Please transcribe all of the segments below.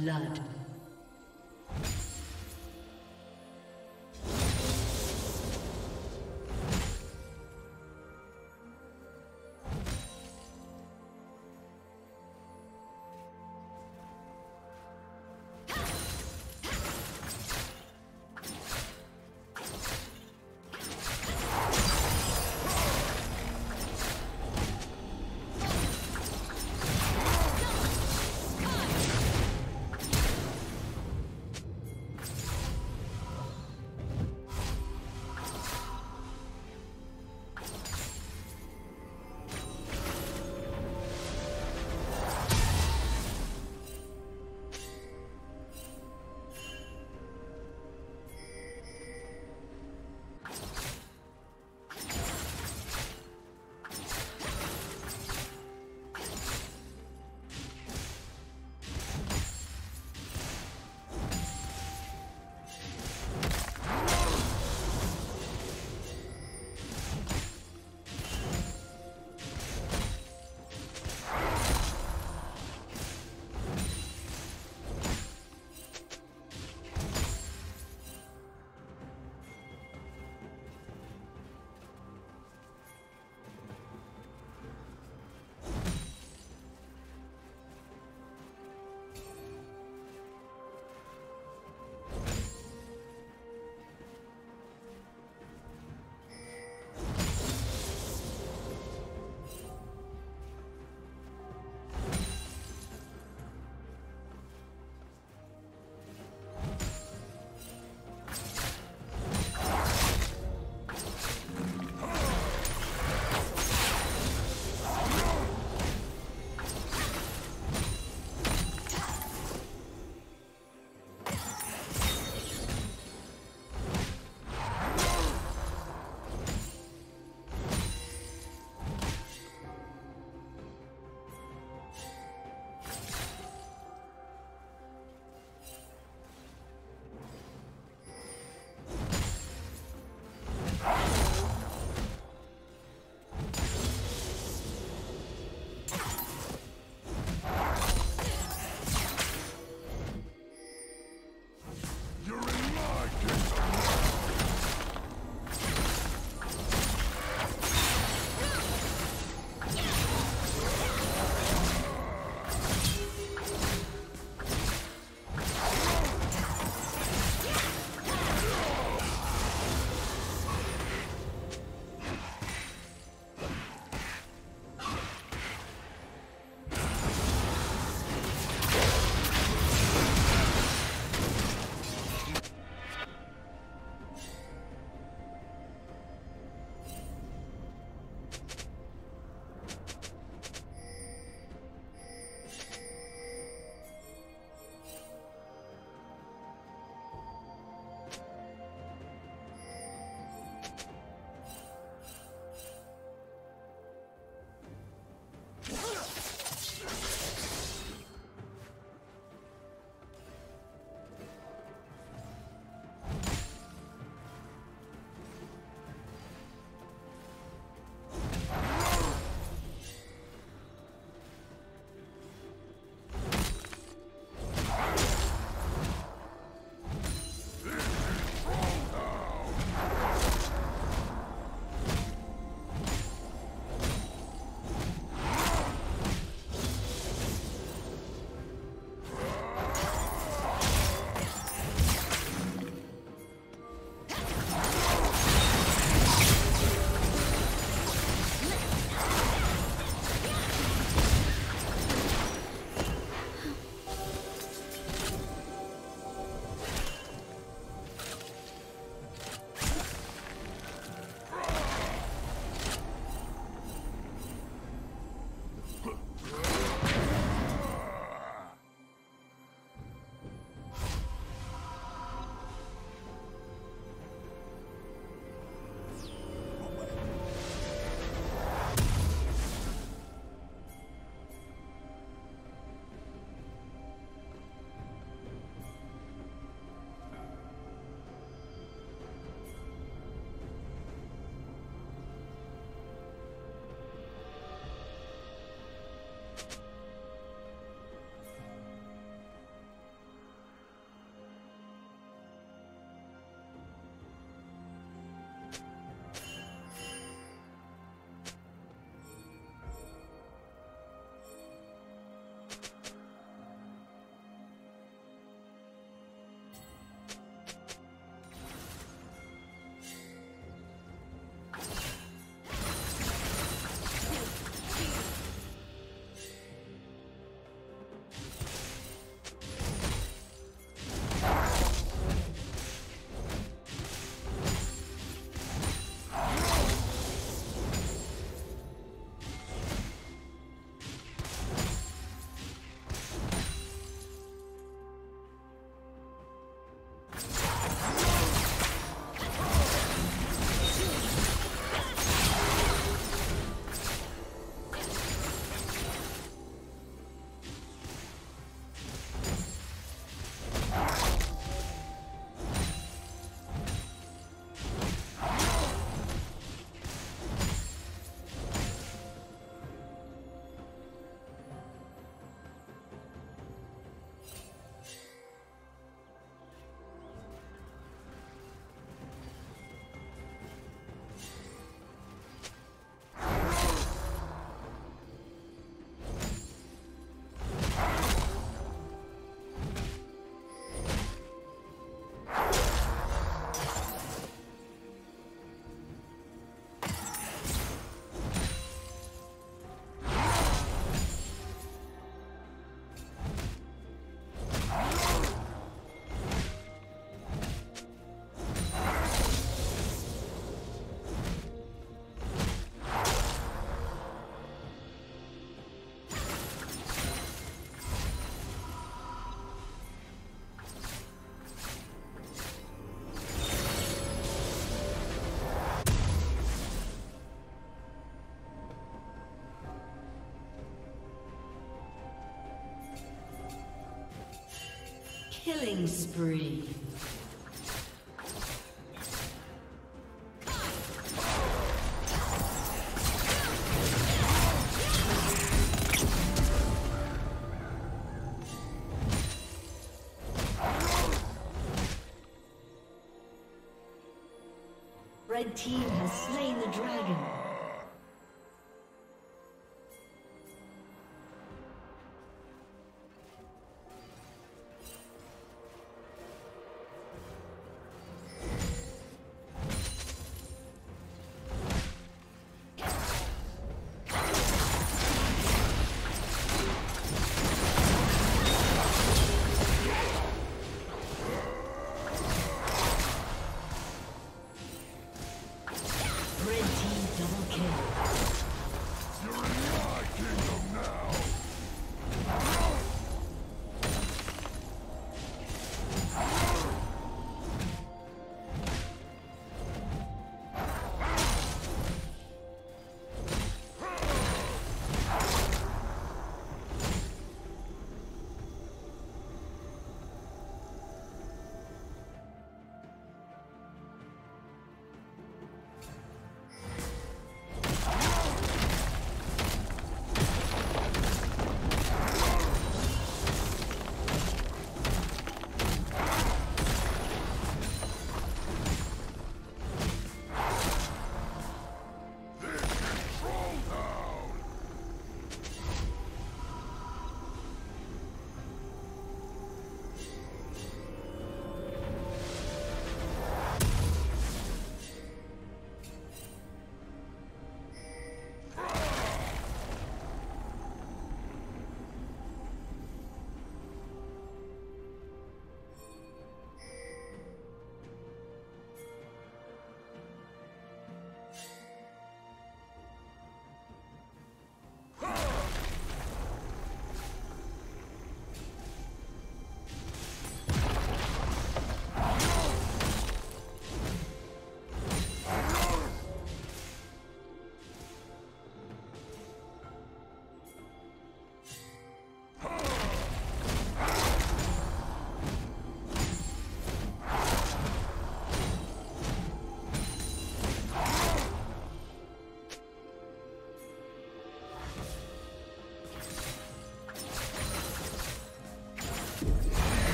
blood. Killing spree. Red team has slain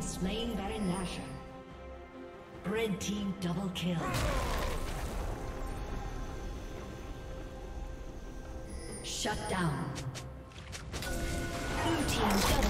Has slain Baron Nashor. Red team double kill. Shut down. Blue team double